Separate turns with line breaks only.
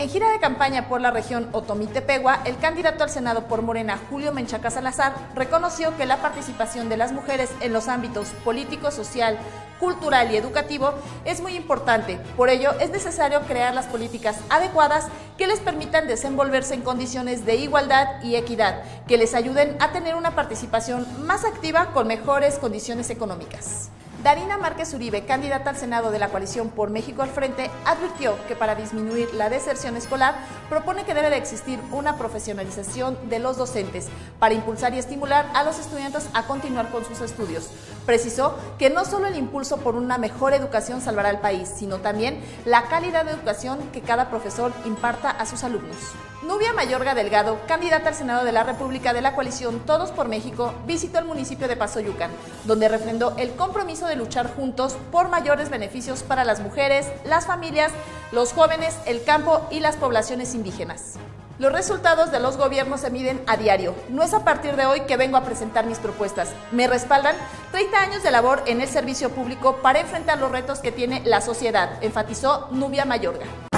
En gira de campaña por la región Otomí-Tepegua, el candidato al Senado por Morena, Julio Menchaca Salazar, reconoció que la participación de las mujeres en los ámbitos político, social, cultural y educativo es muy importante. Por ello, es necesario crear las políticas adecuadas que les permitan desenvolverse en condiciones de igualdad y equidad, que les ayuden a tener una participación más activa con mejores condiciones económicas. Darina Márquez Uribe, candidata al Senado de la coalición por México al Frente, advirtió que para disminuir la deserción escolar propone que debe de existir una profesionalización de los docentes para impulsar y estimular a los estudiantes a continuar con sus estudios. Precisó que no solo el impulso por una mejor educación salvará al país, sino también la calidad de educación que cada profesor imparta a sus alumnos. Nubia Mayorga Delgado, candidata al Senado de la República de la coalición Todos por México, visitó el municipio de Pasoyucan, donde refrendó el compromiso de luchar juntos por mayores beneficios para las mujeres, las familias, los jóvenes, el campo y las poblaciones indígenas. Los resultados de los gobiernos se miden a diario. No es a partir de hoy que vengo a presentar mis propuestas. Me respaldan 30 años de labor en el servicio público para enfrentar los retos que tiene la sociedad, enfatizó Nubia Mayorga.